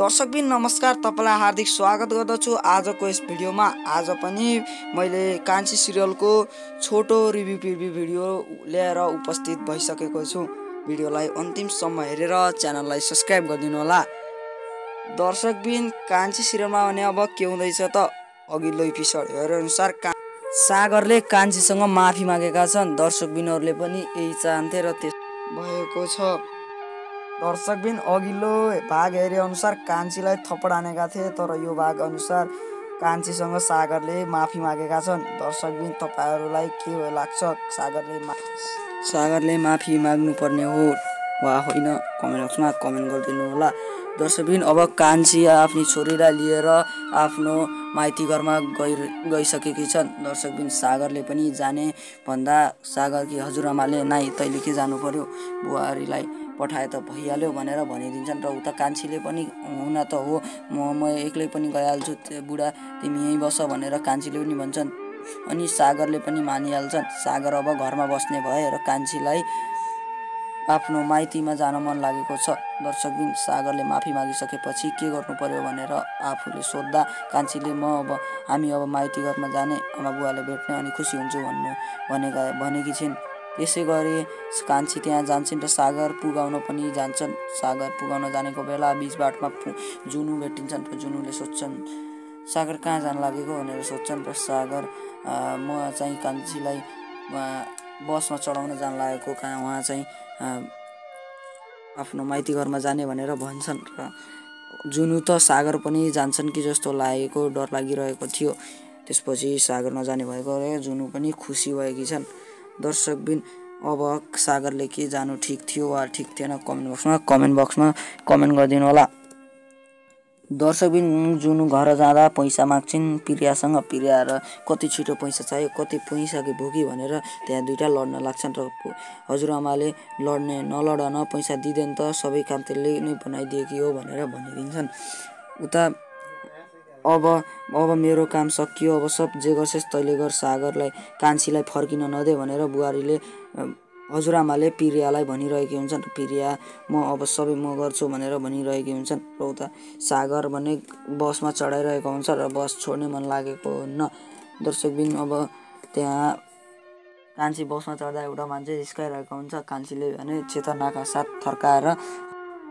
दर्शकबिन नमस्कार। तपाईँलाई हार्दिक स्वागत गर्दछु आजको यस भिडियोमा। आज पनि मैले कान्छी सिरियलको छोटो रिभ्यू रिभ्यू भिडियो ल्याएर उपस्थित भइसकेको छु। भिडियोलाई अन्तिमसम्म हेरेर च्यानललाई सब्सक्राइब गरिदिनु होला। दर्शकबिन कान्छी सिरियलमा भने अब के हुँदैछ त? अघिल्लो एपिसोड हेरेअनुसार का सागरले कान्छीसँग माफी मागेका छन्। दर्शकबिनहरूले पनि यही चाहन्थे र त्यस भएको छ। दर्शकबिन अघिल्लो भाग हेरे अनुसार कान्छीलाई थप्पड हानेका थिए तर यो भाग अनुसार कान्छीसँग सागरले माफी मागेका छन्। दर्शकबिन तपाईँहरूलाई के लाग्छ? सागरले मा सागरले माफी माग्नुपर्ने हो वा होइन? कमेन्ट बक्समा कमेन्ट गरिदिनु होला दर्शकबिन अब कान्छी आफ्नो छोरीलाई लिएर आफ्नो माइती घरमा गइ गइसकेकी छन्। दर्शकबिन सागरले पनि जाने भन्दा सागर कि हजुरआमाले नाइ तैँले के जानु पर्यो बुहारीलाई पठाए त भइहाल्यो भनेर भनिदिन्छन् र उता कान्छीले पनि हुन त हो। म म एक्लै पनि गइहाल्छु बुढा तिमी यहीँ बस भनेर कान्छीले पनि भन्छन्। अनि सागरले पनि मानिहाल्छन्। सागर अब घरमा बस्ने भए र कान्छीलाई आफ्नो माइतीमा जान मन लागेको छ। दर्शकबिन सागरले माफी मागिसकेपछि के गर्नु पर्यो भनेर आफूले सोद्धा कान्छीले म अब हामी अब माइती घरमा जाने आमा बुवाले भेट्ने अनि खुसी हुन्छु भन्नु भनेका भनेकी छिन्। त्यसै गरी कान्छी त्यहाँ जान्छन् र सागर पुगाउन पनि जान्छन्। सागर पुगाउन जानेको बेला बिच बाटोमा जुनु भेटिन्छन् र जुनुले सोध्छन् सागर कहाँ जान लागेको? भनेर सोध्छन् र सागर म चाहिँ कान्छीलाई बसमा चढाउन जान लागेको कहाँ उहाँ चाहिँ आफ्नो माइती घरमा जाने भनेर भन्छन् र जुनु त सागर पनि जान्छन् कि जस्तो लागेको डर लागिरहेको थियो। त्यसपछि सागर नजाने भएको जुनु पनि खुसी भएकी छन्। दर्शकबिन अब सागरले के जानु ठिक थियो वा ठिक थिएन कमेन्ट बक्समा? कमेन्ट बक्समा कमेन्ट गरिदिनु होला। दर्शकबिन जुन घर जाँदा पैसा माग्छिन् प्रियासँग प्रिया र कति छिटो पैसा चाहियो कति पैसा कि भोगी भनेर त्यहाँ दुइटा लड्न लाग्छन् र हजुरआमाले लड्ने नलड न पैसा दिँदैन त सबै काम त्यसले नै बनाइदिएकी हो भनेर भनिदिन्छन्। उता अब अब मेरो काम सकियो। अब सब जे गर्छस् तैँले गर सागरलाई कान्छीलाई फर्किन नदे भनेर बुहारीले हजुरआमाले पिरियालाई भनिरहेकी हुन्छन्। पिरिया म अब सबै म गर्छु भनेर भनिरहेकी हुन्छन्। र उता सागर भने बसमा चढाइरहेको हुन्छ र बस छोड्ने मन लागेको हुन्न। दर्शकबिन अब त्यहाँ कान्छी बसमा चढ्दा एउटा मान्छे रिस्काइरहेको हुन्छ। कान्छीले भने चेतनाका साथ थर्काएर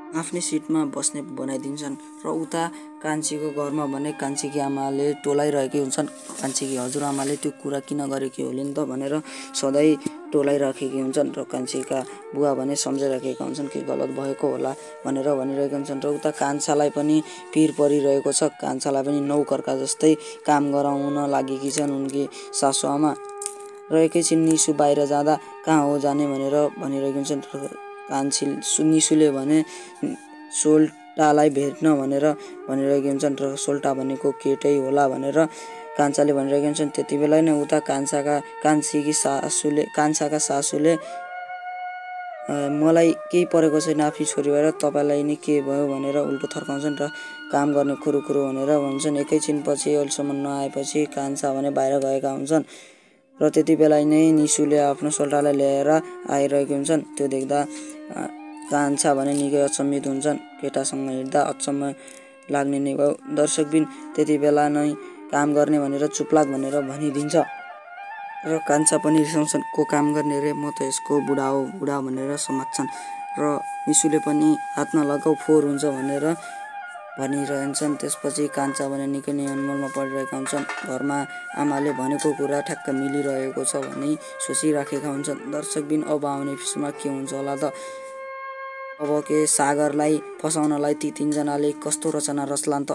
आफ्नै सिटमा बस्ने बनाइदिन्छन् र उता कान्छीको घरमा भने कान्छीकी आमाले टोलाइरहेकी हुन्छन्। कान्छीकी हजुरआमाले त्यो कुरा किन गरेकी होलिन् त भनेर सधैँ टोलाइराखेकी हुन्छन् र कान्छीका बुवा भने सम्झाइराखेका हुन्छन् कि गलत भएको होला भनेर भनिरहेका हुन्छन् र उता कान्छालाई पनि पिर परिरहेको छ। कान्छालाई पनि नौकरका जस्तै काम गराउन लागेकी छन् उनकी सासुआमा र एकैछिन निसु बाहिर जाँदा कहाँ हो जाने भनेर भनिरहेकी हुन्छन् कान्छी निसुले भने सोल्टालाई भेट्न भनेर भनिरहेकी हुन्छन् र सोल्टा भनेको केटै होला भनेर कान्छाले भनिरहेकी हुन्छन्। त्यति बेला नै उता कान्छाका कान्छीकी सासूले कान्छाका सासूले मलाई केही परेको छैन आफ्नो छोरी भएर तपाईँलाई नि के भयो भनेर उल्टो थर्काउँछन् र काम गर्ने कुरो कुरो भनेर भन्छन्। एकैछिनपछि अहिलेसम्म नआएपछि कान्छा भने बाहिर गएका हुन्छन्। र त्यति बेला नै निसुले आफ्नो सोल्टालाई ल्याएर आइरहेको हुन्छन्। त्यो देख्दा कान्छा भने निकै अचम्मित हुन्छन्। केटासँग हिँड्दा अचम्म लाग्ने नै भयो। दर्शकबिन त्यति बेला नै काम गर्ने भनेर चुप्लाक भनेर भनिदिन्छ। र कान्छा पनि रिसाउँछन् को काम गर्ने रे? म त यसको बुढा हो बुढा भनेर समात्छन्। र निसुले पनि हात नलगाउ फोहोर हुन्छ भनेर भनिरहन्छन्। त्यसपछि कान्छा भने निकै नै अनमलमा परिरहेका हुन्छन्। घरमा आमाले भनेको कुरा ठ्याक्क मिलिरहेको छ भन्ने सोचिराखेका हुन्छन्। दर्शकबिन अब आउने फिसमा के हुन्छ होला त? अब के सागरलाई फसाउनलाई ती तिनजनाले कस्तो रचना रचलान् त?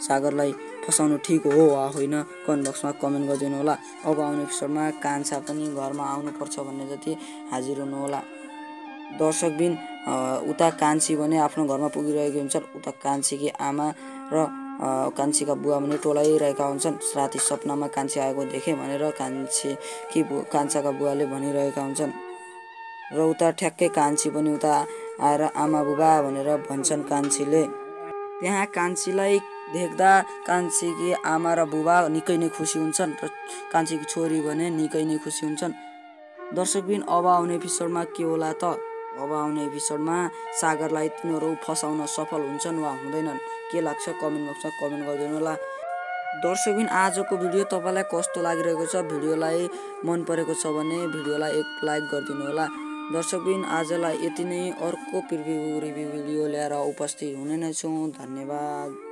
सागरलाई फसाउनु ठिक हो वा होइन कमेन्ट बक्समा कमेन्ट गरिदिनु होला। अब आउने एपिसोडमा कान्छा पनि घरमा आउनुपर्छ भन्ने जति हाजिर हुनु होला। दर्शकबिन उता कान्छी भने आफ्नो घरमा पुगिरहेको हुन्छन्। उता कान्छीकी आमा र कान्छीका बुवा भने टोलाइरहेका हुन्छन्। राति सपनामा कान्छी आएको देखेँ भनेर कान्छी कि कान्छाका बुवाले भनिरहेका हुन्छन्। र उता ठ्याक्कै कान्छी पनि उता आएर आमा बुबा भनेर भन्छन् कान्छीले। त्यहाँ कान्छीलाई देख्दा कान्छीकी आमा र बुबा निकै नै खुसी हुन्छन् र कान्छीकी छोरी भने निकै नै खुसी हुन्छन्। दर्शकबिन अब आउने एपिसोडमा के होला त? अब आउने एपिसोडमा सागरलाई तिनीहरू फसाउन सफल हुन्छन् वा हुँदैनन्? के लाग्छ? कमेन्ट बक्समा कमेन्ट गरिदिनु होला। दर्शकबिन आजको भिडियो तपाईँलाई कस्तो लागिरहेको छ? भिडियोलाई मन परेको छ भने भिडियोलाई एक लाइक गरिदिनु होला। दर्शकबिन आजलाई यति नै। अर्को प्रिभ्यू रिभ्यू भिडियो ल्याएर उपस्थित हुने नै छौँ। धन्यवाद।